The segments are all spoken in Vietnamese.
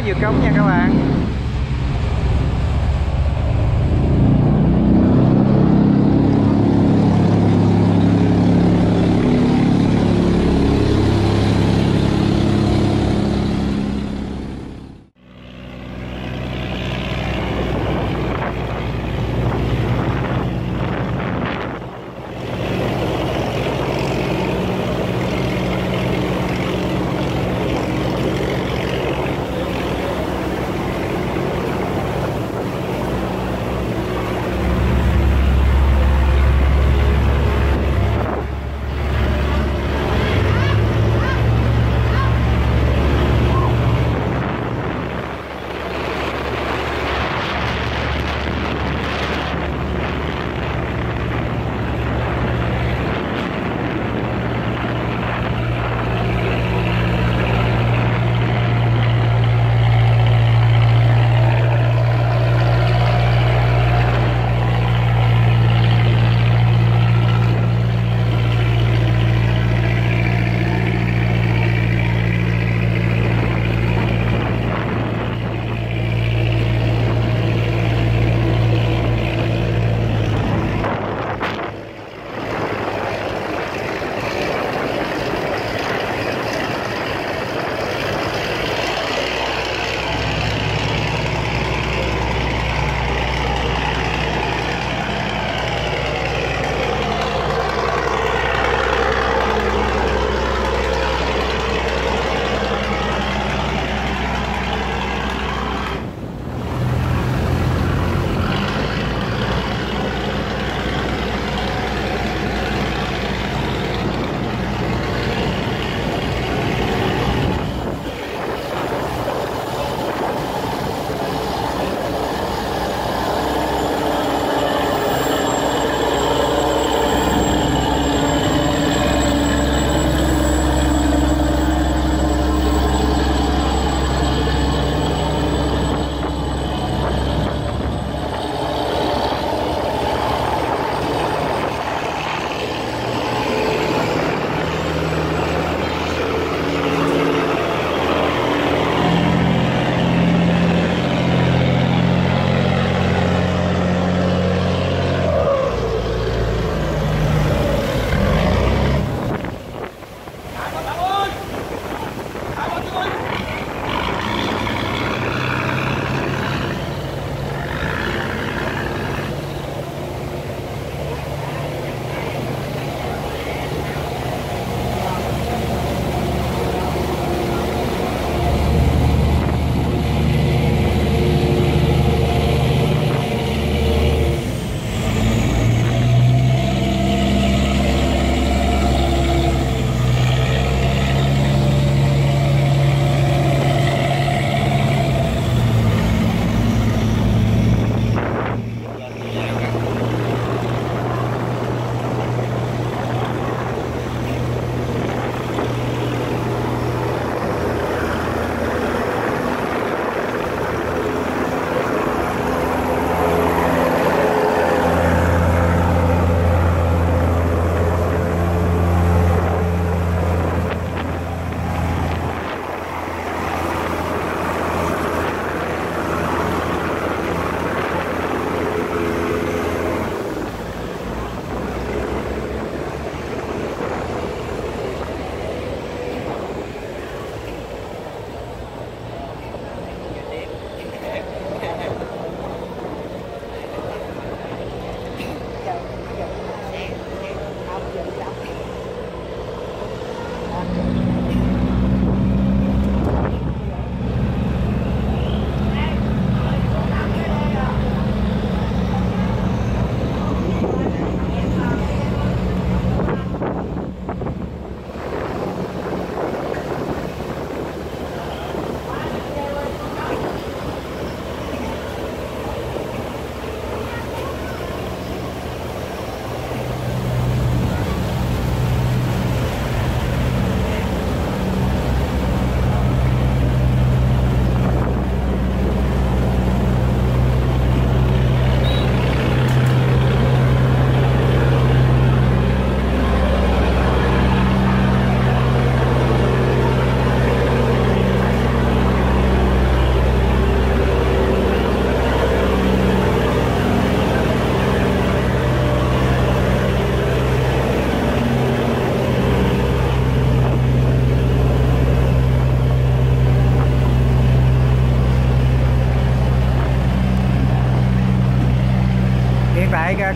lỗ vượt cống nha các bạn.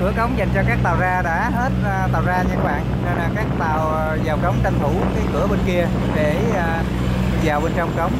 Cửa cống dành cho các tàu ra đã hết à, tàu ra nha các bạn. Nên là các tàu à, vào cống tranh thủ cái cửa bên kia để à, vào bên trong cống.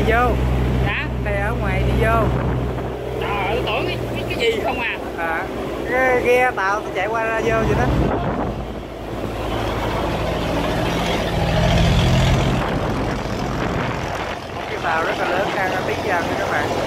Ngoài vô. Dạ này ở ngoài đi vô. Trời ơi tưởng cái, cái, gì không à? À, cái ghe tàu chạy qua ra vô vậy đó. Một cái tàu rất là lớn đang tiến vào nha các bạn